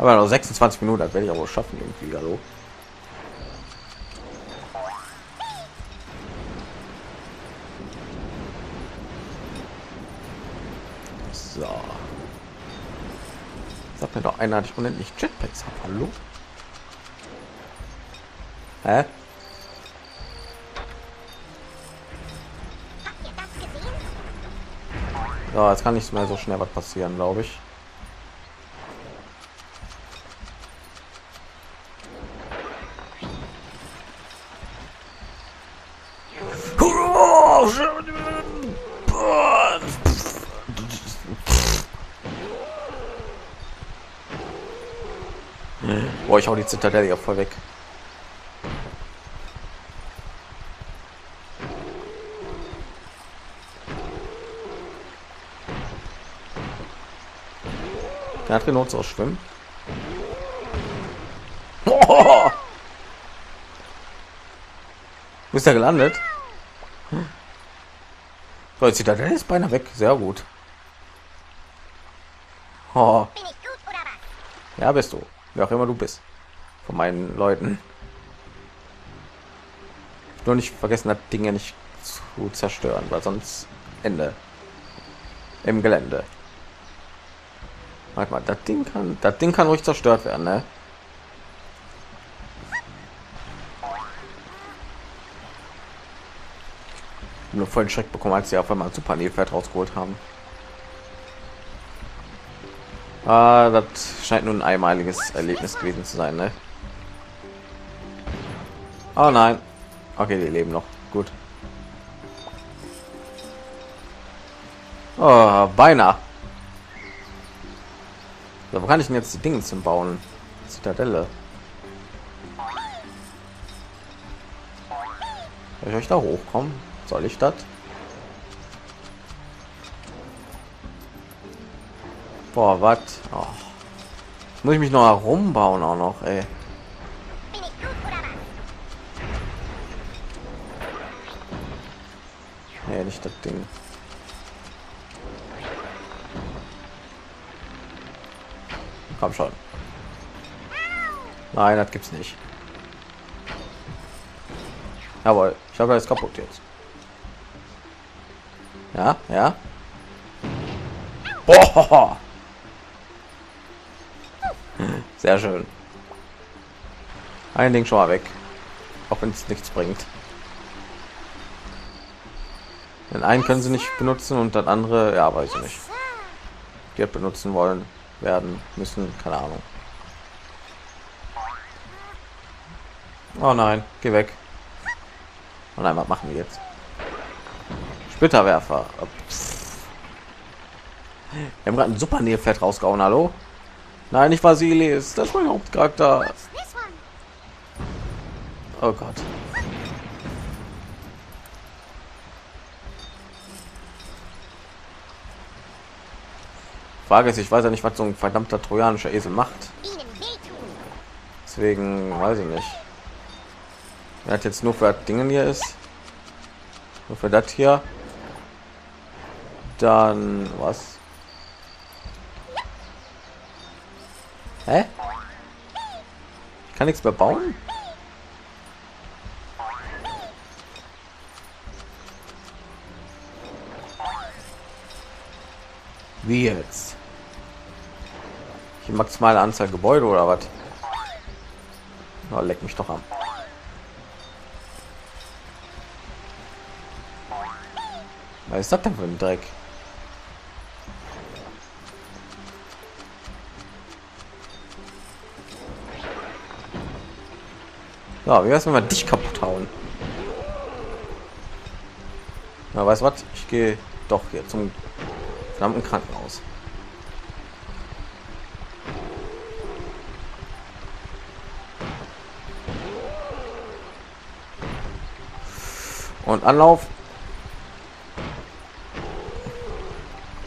Aber noch 26 Minuten, das werde ich aber schaffen irgendwie. Hallo. So. Sag mir doch einer, dass ich unendlich Jetpacks habe. Hallo? Hä? So, jetzt kann nicht mehr so schnell was passieren, glaube ich. Boah, ich hau die Zitadelle ja voll weg. Der hat Renault aus Schwimmen. Oh! Wo ist er gelandet? So, jetzt Zitadelle ist beinahe weg. Sehr gut. Oh. Ja, bist du. Wer auch immer du bist. Von meinen Leuten. Nur nicht vergessen, das Ding ja nicht zu zerstören, weil sonst Ende im Gelände. Warte mal, das Ding kann, das Ding kann ruhig zerstört werden, ne? Nur vollen Schreck bekommen, als sie auf einmal Super Nilpferd rausgeholt haben. Ah, das scheint nun ein einmaliges Erlebnis gewesen zu sein, ne? Oh nein. Okay, die leben noch. Gut. Oh, beinahe. So, wo kann ich denn jetzt die Dinge zum Bauen? Zitadelle. Soll ich euch da hochkommen? Soll ich das? Boah, was? Oh. Muss ich mich noch herumbauen auch noch, ey. Nicht das Ding. Komm schon. Nein, das gibt's nicht. Jawohl, ich habe alles kaputt jetzt. Ja, ja. Boah. Sehr schön. Ein Ding schon mal weg. Auch wenn es nichts bringt. Den einen können sie nicht benutzen und dann andere, ja, weiß ich nicht. Die benutzen wollen werden müssen, keine Ahnung. Oh nein, geh weg. Oh nein, was machen wir jetzt? Splitterwerfer. Wir haben gerade ein super Nilpferd rausgehauen, hallo? Nein, nicht Vasilis, das ist mein Hauptcharakter. Oh Gott. Frage ist, ich weiß ja nicht, was so ein verdammter trojanischer Esel macht. Deswegen weiß ich nicht. Er hat jetzt nur für Dingen hier ist. Nur für das hier. Dann was? Hä? Ich kann nichts mehr bauen? Wie jetzt? Die maximale Anzahl Gebäude oder was? Oh, leck mich doch an. Was ist das denn für ein Dreck? Ja, wie wär's, wenn wir dich kaputt hauen? Na, weißt was? Ich gehe doch hier zum verdammten Krankenhaus. Und Anlauf.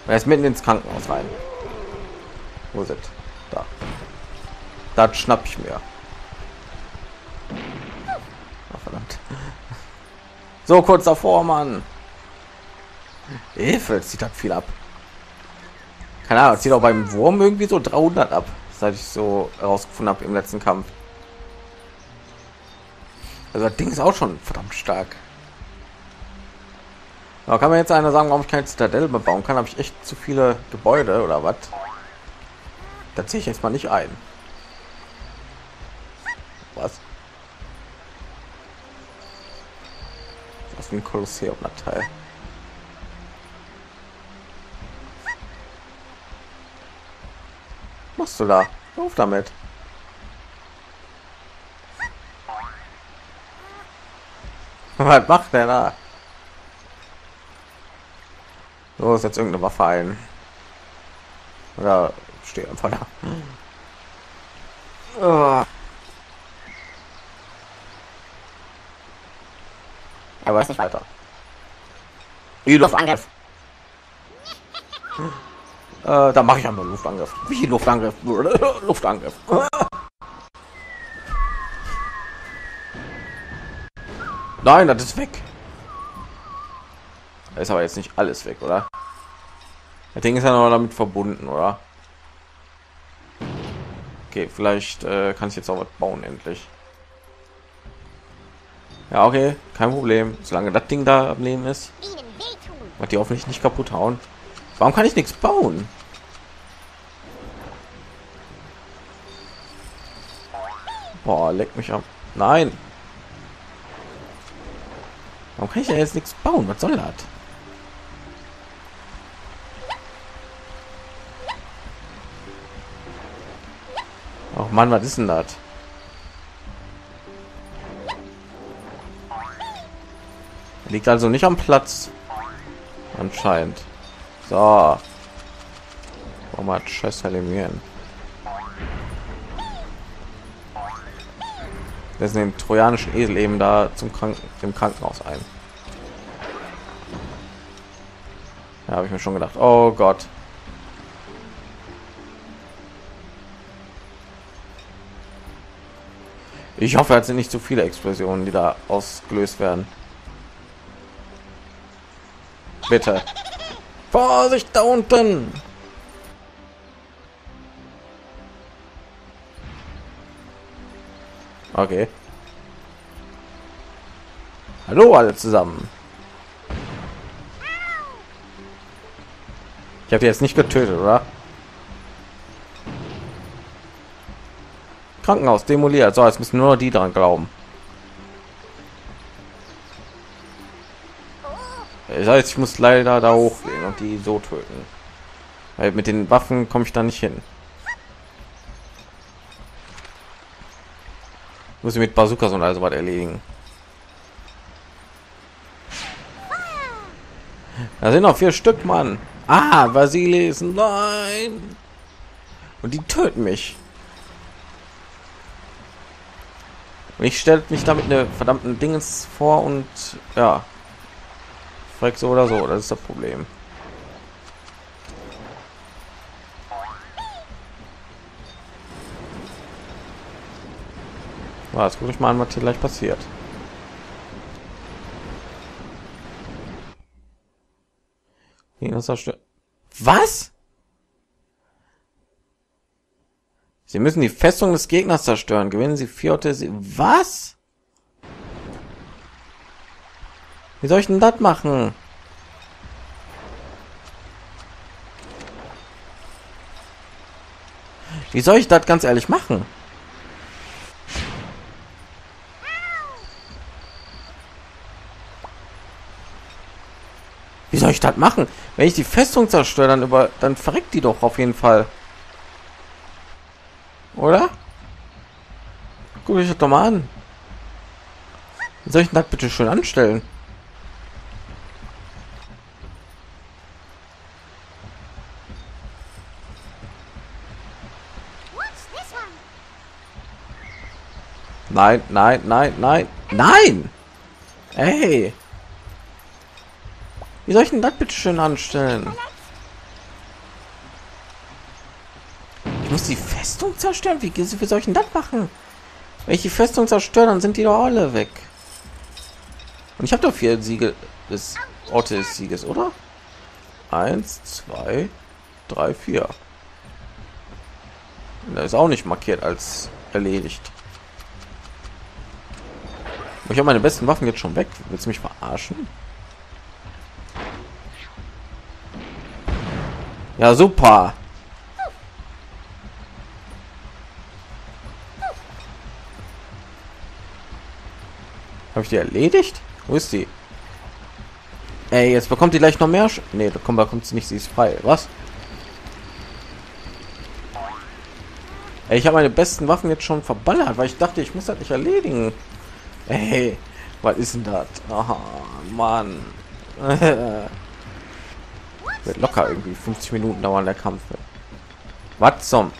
Er ist mitten ins Krankenhaus rein. Wo sind? Da. Da schnapp ich mir. Oh, verdammt. So kurz davor, Mann. Hilfe, zieht hat viel ab. Keine Ahnung, zieht auch beim Wurm irgendwie so 300 ab. seit ich so herausgefunden habe im letzten Kampf. Also das Ding ist auch schon verdammt stark. Da kann man jetzt einer sagen, warum ich keine Zitadelle bauen kann, habe ich echt zu viele Gebäude oder was? Da ziehe ich jetzt mal nicht ein. Was? Das ist ein Kolosseum Teil. machst du da? Auf damit. Was macht der da? So ist jetzt irgendeine Waffe ein. Oder steht einfach da. Oh. Er weiß nicht weiter. Wie Luftangriff. Äh, da mache ich einmal Luftangriff. Wie Luftangriff? Luftangriff. Nein, das ist weg. Da ist aber jetzt nicht alles weg, oder? Das Ding ist ja noch damit verbunden, oder? Okay, vielleicht äh, kann ich jetzt auch was bauen endlich. Ja, okay, kein Problem. Solange das Ding da am Leben ist, wird die hoffentlich nicht kaputt hauen. Warum kann ich nichts bauen? Boah, leck mich ab. Nein. Warum kann ich ja jetzt nichts bauen? Was soll das? Mann, was ist denn das? Liegt also nicht am Platz. Anscheinend. So. Warum hat Scheiß eliminieren? Das ist den trojanischen Esel eben da zum Kranken im Krankenhaus ein. Ja, habe ich mir schon gedacht. Oh Gott. Ich hoffe, es sind nicht zu viele Explosionen, die da ausgelöst werden. Bitte. Vorsicht da unten! Okay. Hallo alle zusammen. Ich habe jetzt nicht getötet, oder? Krankenhaus demoliert. So, jetzt müssen nur die dran glauben. Das heißt, ich muss leider da hochgehen und die so töten. Weil mit den Waffen komme ich da nicht hin. Muss ich mit Bazookas und also was erledigen. Da sind noch vier Stück, Mann. Ah, Vasilis, nein. Und die töten mich. Und ich stelle mich damit eine verdammten Dingens vor und ja, Freck so oder so, das ist das Problem. Was, guck ich mal an, was hier gleich passiert. Was? Sie müssen die Festung des Gegners zerstören. Gewinnen Sie vier Sie Was? Wie soll ich denn das machen? Wie soll ich das ganz ehrlich machen? Wie soll ich das machen? Wenn ich die Festung zerstöre, dann über, dann verreckt die doch auf jeden Fall. Oder? Guck ich das doch mal an. Wie soll ich das bitte schön anstellen? Nein, nein, nein, nein, nein! Ey! Wie soll ich denn das bitte schön anstellen? Muss die Festung zerstören. Wie, wie soll ich denn das machen? Wenn ich die Festung zerstöre, dann sind die doch alle weg. Und ich habe doch vier Siege des Orte des Sieges, oder? Eins, zwei, drei, vier. Da ist auch nicht markiert als erledigt. Ich habe meine besten Waffen jetzt schon weg. Willst du mich verarschen? Ja, super. Ich die erledigt? Wo ist die? Ey, jetzt bekommt die gleich noch mehr. Sch da kommt, bekommt sie nicht. Sie ist frei. Was? Ey, ich habe meine besten Waffen jetzt schon verballert, weil ich dachte, ich muss das nicht erledigen. Ey, was ist denn das? Aha, Mann. Wird locker irgendwie 50 Minuten dauern der Kampf. Was zum?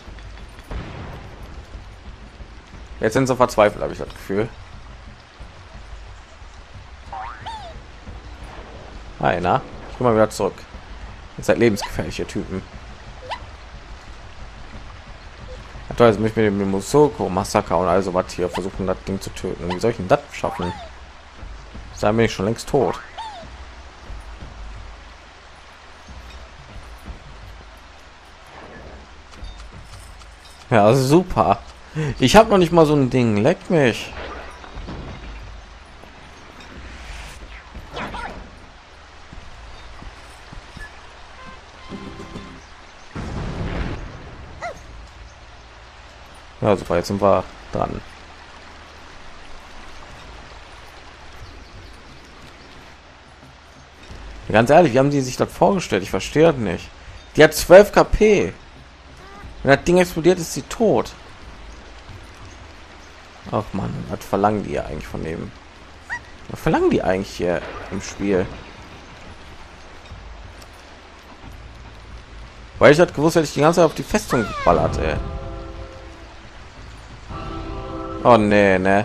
Jetzt sind sie verzweifelt, habe ich das Gefühl. Einer. Ich komme mal wieder zurück. Jetzt seid lebensgefährliche Typen. Also mich mit dem Musoko Massaker und also was hier versuchen, das Ding zu töten. Wie soll ich denn das schaffen? Sei bin ich schon längst tot. Ja, super. Ich habe noch nicht mal so ein Ding. Leck mich. Ja, super, jetzt sind wir dran. Ganz ehrlich, wie haben die sich das vorgestellt? Ich verstehe nicht. Die hat 12 KP. Wenn das Ding explodiert, ist sie tot. Ach man, was verlangen die ja eigentlich von dem? Was verlangen die eigentlich hier im Spiel? Weil ich hat gewusst, hätte ich die ganze Zeit auf die Festung geballert, ey. Oh nee, ne.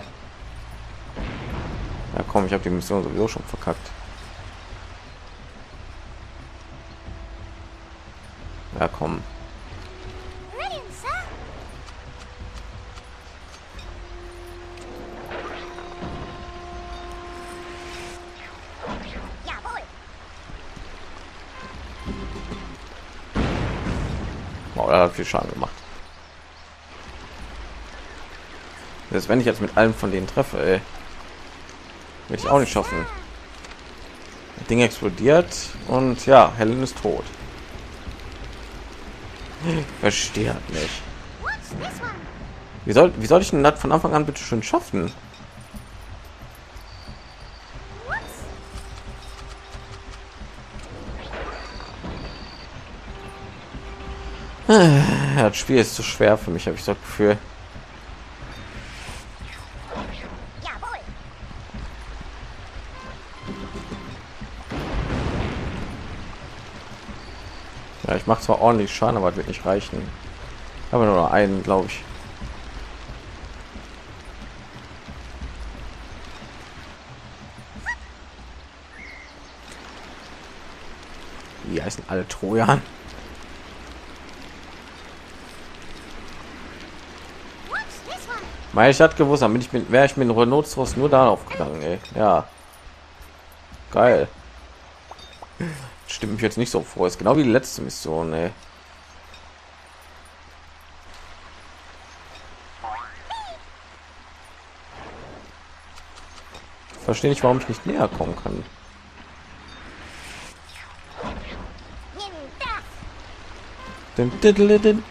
Ja komm, ich habe die Mission sowieso schon verkackt. Ja komm. Wow, er hat viel Schaden gemacht. Das wenn ich jetzt mit allem von denen treffe, ey. Will ich auch nicht schaffen. Das Ding explodiert und ja, Helen ist tot. Verstehe nicht. Wie soll, wie soll ich denn das von Anfang an bitte schön schaffen? Das Spiel ist zu schwer für mich, habe ich das Gefühl. Mache zwar ordentlich Schaden, aber wird nicht reichen. Aber nur einen, glaube ich. Wie heißen alle Trojan? Meine hat gewusst, damit ich mit wäre ich mit dem Renault nur darauf gegangen, ey. Ja. Geil stimmt mich jetzt nicht so vor. Ist genau wie die letzte Mission, ey. Verstehe nicht, warum ich nicht näher kommen kann. Den, den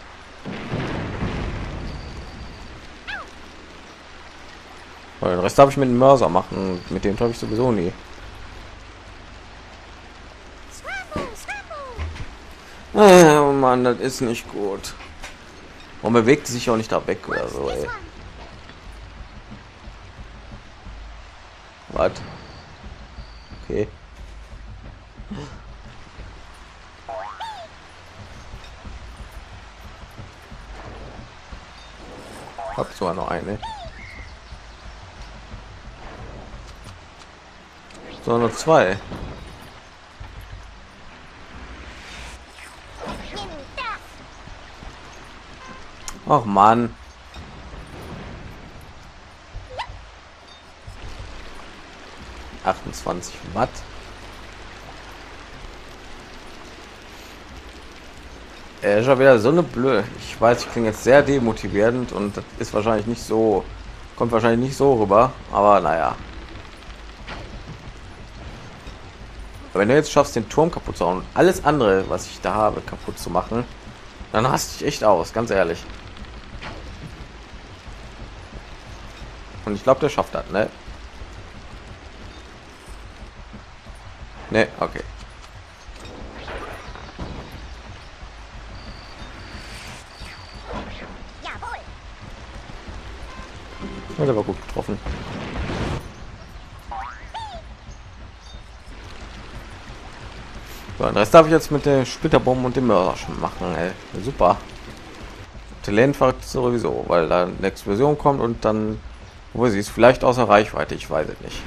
Rest habe ich mit dem Mörser machen. Mit dem habe ich sowieso nie. Oh Mann, das ist nicht gut. Und bewegt sich auch nicht da weg oder so, ey. Was? Okay. Hab zwar noch eine. So, nur zwei. Ach man. Achtundzwanzig Watt. Er ist schon wieder so eine blöde. Ich weiß, ich klinge jetzt sehr demotivierend und das ist wahrscheinlich nicht so, kommt wahrscheinlich nicht so rüber, aber naja. Wenn du jetzt schaffst, den Turm kaputt zu hauen und alles andere, was ich da habe, kaputt zu machen, dann hast du echt aus, ganz ehrlich. Und ich glaube, der schafft das, ne? Ne, okay. Hat aber gut getroffen. So, das darf ich jetzt mit der Splitterbomben und dem Mörser schon machen. Ey. Super. Talent sowieso, weil da eine Explosion kommt und dann, wo sie ist, vielleicht außer Reichweite. Ich weiß es nicht.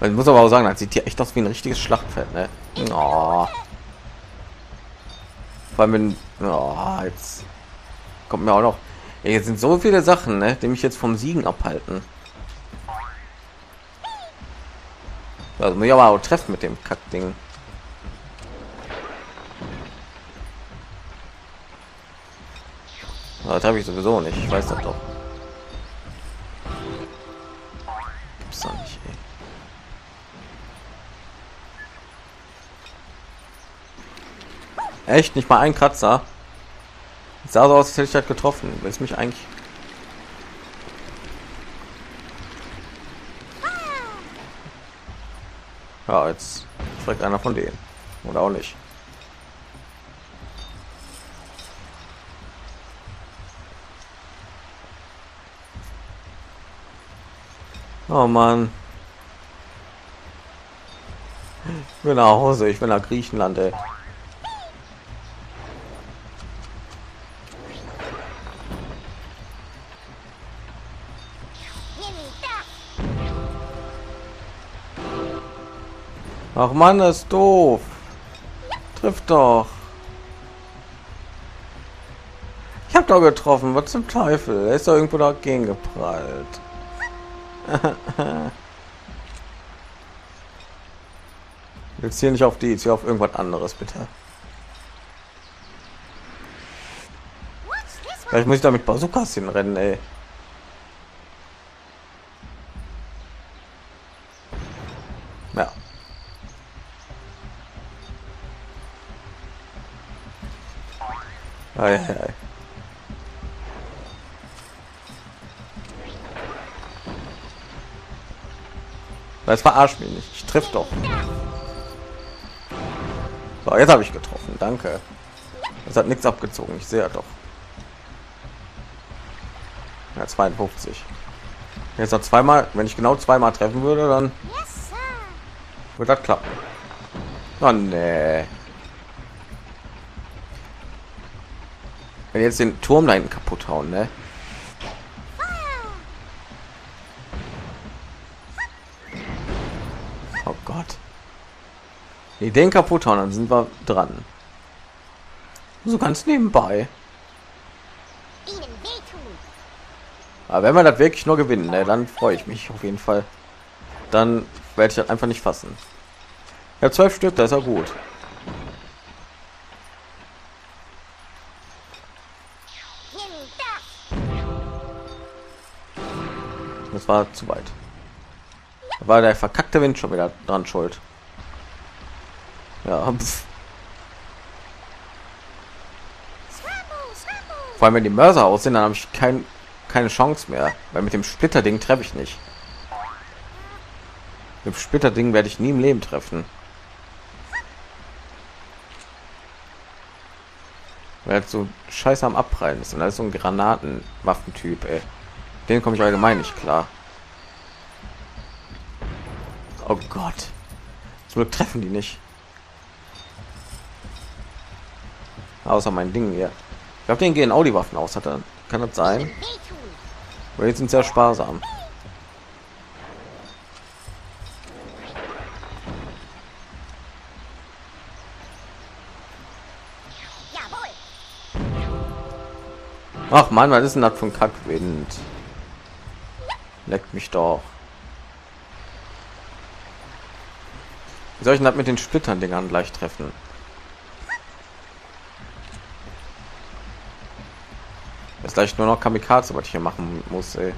Man muss aber auch sagen, das sieht hier echt aus wie ein richtiges Schlachtfeld. Ne? Oh. Vor allem, oh, jetzt kommt mir auch noch Jetzt sind so viele Sachen, ne, die mich jetzt vom Siegen abhalten. Also muss ich aber auch treffen mit dem Kackding. Das habe ich sowieso nicht. Ich weiß das doch. Gibt's doch nicht. Ey. Echt nicht mal ein Kratzer. Sah so aus, als hätte ich halt getroffen. Willst mich eigentlich... Ja, jetzt fragt einer von denen. Oder auch nicht. Oh Mann. Ich will nach Hause, ich will nach Griechenland, ey. Ach man, das ist doof. Trifft doch. Ich habe doch getroffen. Was zum Teufel? Er ist doch irgendwo dagegen geprallt. Jetzt hier nicht auf die, hier auf irgendwas anderes, bitte. Vielleicht muss ich damit Bazookas hinrennen, ey. Ja. Ei, ei. Das verarscht mich nicht. Ich trifft doch. So, jetzt habe ich getroffen. Danke. Das hat nichts abgezogen. Ich sehe ja doch. Ja, 52. Jetzt noch zweimal, wenn ich genau zweimal treffen würde, dann wird das klappen. Oh nee. Wenn jetzt den Turm da hinten kaputt hauen, ne? Oh Gott. Die den kaputt hauen, dann sind wir dran. So ganz nebenbei. Aber wenn wir das wirklich nur gewinnen, ne, dann freue ich mich auf jeden Fall. Dann werde ich das einfach nicht fassen. Ja, zwölf Stück, das ist ja gut. Das war zu weit. Da war der verkackte Wind schon wieder dran schuld. Ja. Pf. Vor allem wenn die Mörser aussehen, dann habe ich kein, keine Chance mehr, weil mit dem Splitter-Ding treffe ich nicht. Mit dem Splitter-Ding werde ich nie im Leben treffen. Weil so scheiße am Abprallen ist und alles so ein Granatenwaffentyp, ey. Den komme ich allgemein nicht klar. Oh Gott. Zum Glück treffen die nicht. Außer mein Ding hier. Ich glaube, den gehen auch die Waffen aus. Hat er, kann das sein? Jetzt sind sehr sparsam. Ach man, was ist denn das ein Kackwind? Leckt mich doch. Wie soll ich das mit den Splittern Dingern gleich treffen? Ist gleich nur noch Kamikaze, was ich hier machen muss, ey.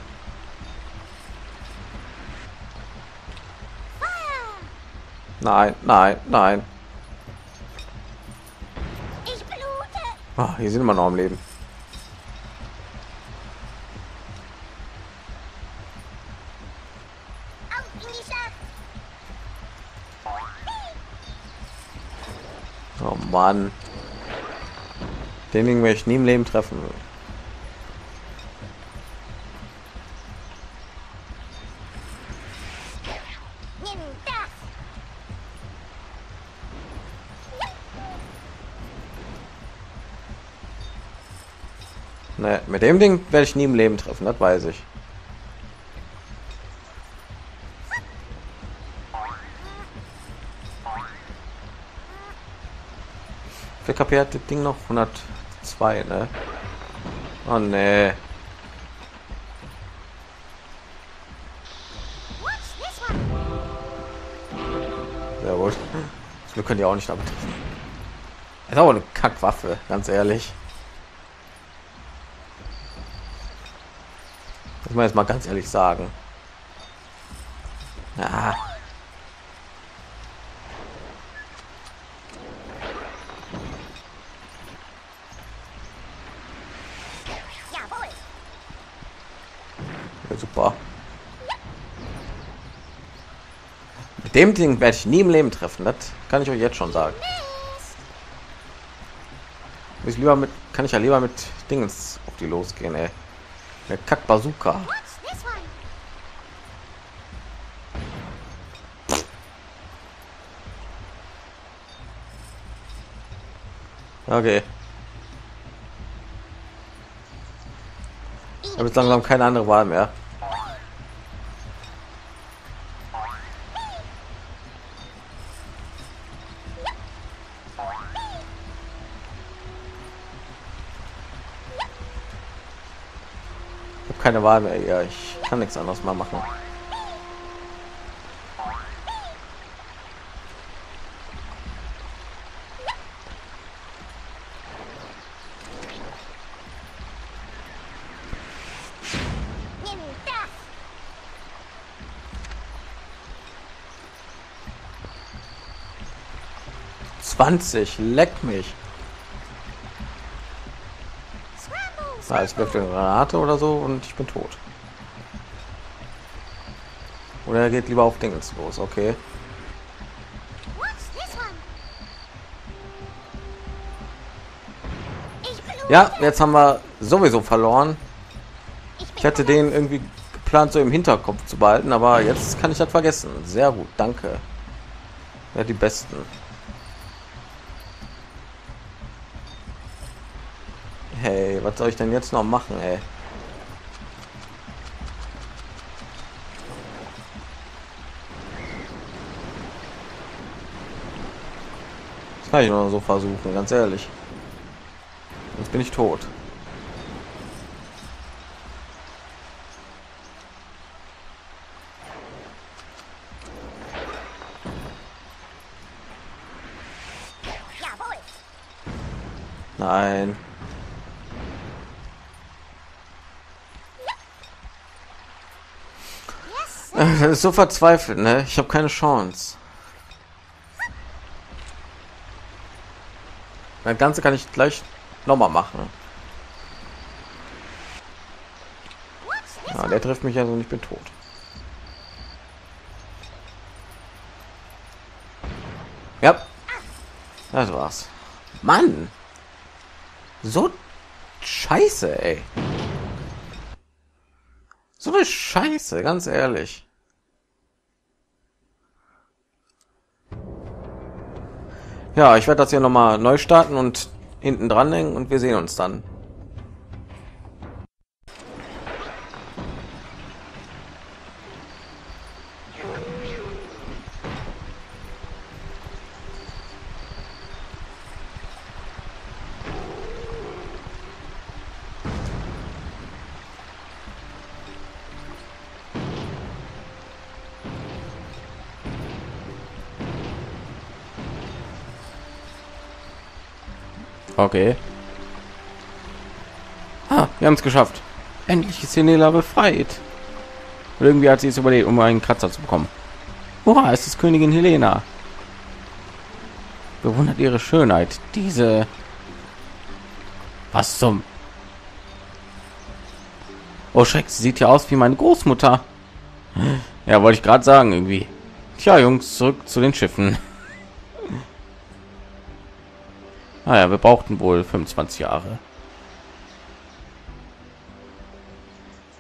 Nein, nein, nein. Ich blute. Ah, hier sind immer noch am Leben. Oh Mann. Den Ding werde ich nie im Leben treffen. Nimm das. Ne, mit dem Ding werde ich nie im Leben treffen, das weiß ich. Wie KP hat das Ding noch 102, ne? Oh ne. Sehr gut. Das Glück können die auch nicht damit treffen. Ist aber eine Kackwaffe, ganz ehrlich. Muss man jetzt mal ganz ehrlich sagen. Jawohl. Ja, super. Mit dem Ding werde ich nie im Leben treffen. Das kann ich euch jetzt schon sagen. Ich lieber mit, kann ich ja lieber mit Dingens auf die losgehen, ey. Mit Kack Bazooka. Watch this one. Okay. Ich habe jetzt langsam keine andere Wahl mehr. Ich habe keine Wahl mehr. Ja, ich kann nichts anderes mal machen. 20, leck mich. Na, es wirft eine Granate oder so und ich bin tot. Oder er geht lieber auf Dingens los, okay. Ja, jetzt haben wir sowieso verloren. Ich hatte den irgendwie geplant, so im Hinterkopf zu behalten, aber jetzt kann ich das vergessen. Sehr gut, danke. Ja, die besten. Was soll ich denn jetzt noch machen, ey? Das kann ich nur so versuchen, ganz ehrlich. Jetzt bin ich tot. Jawohl. Nein. Yes. Das ist so verzweifelt, ne? Ich habe keine Chance. Das Ganze kann ich gleich nochmal machen. Ja, der trifft mich also und ich bin tot. Ja. Das war's. Mann. So scheiße, ey. So eine Scheiße, ganz ehrlich. Ja, ich werde das hier noch mal neu starten und hinten dran hängen und wir sehen uns dann. Okay. Ah, Wir haben es geschafft. Endlich ist Helena befreit. Und irgendwie hat sie es überlebt, um einen Kratzer zu bekommen. Hurra, es ist Königin Helena. Bewundert ihre Schönheit. Diese... Was zum... Oh Schreck, sie sieht ja aus wie meine Großmutter. Ja, wollte ich gerade sagen irgendwie. Tja, Jungs, zurück zu den Schiffen. Naja, wir brauchten wohl 25 Jahre.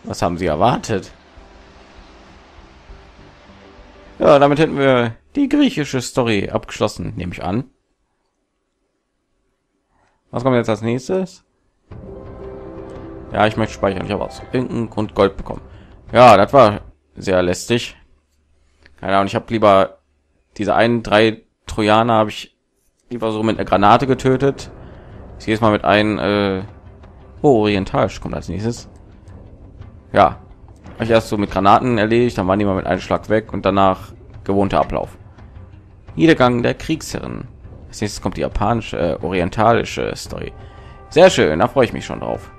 Was haben Sie erwartet? Ja, damit hätten wir die griechische Story abgeschlossen, nehme ich an. Was kommt jetzt als nächstes? Ja, ich möchte speichern. Ich habe aus irgendeinem Grund Gold bekommen. Ja, das war sehr lästig. Keine Ahnung, ich habe lieber diese einen drei Trojaner habe ich lieber so mit einer Granate getötet. Ich jedes Mal mit einem äh, oh, orientalisch kommt als nächstes. Ja, ich erst so mit Granaten erledigt, dann waren die mal mit einem Schlag weg und danach gewohnter Ablauf. Niedergang der Kriegsherren. Als nächstes kommt die japanische, äh, orientalische Story. Sehr schön, da freue ich mich schon drauf.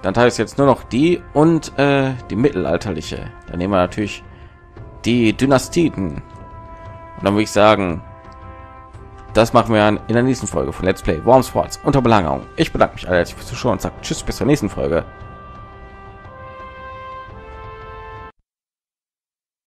Dann teile ich jetzt nur noch die und äh, die mittelalterliche. Dann nehmen wir natürlich die Dynastien. Und dann würde ich sagen, das machen wir in der nächsten Folge von Let's Play Worms Sports unter Belangerung. Ich bedanke mich alle herzlich fürs Zuschauen und sage Tschüss bis zur nächsten Folge.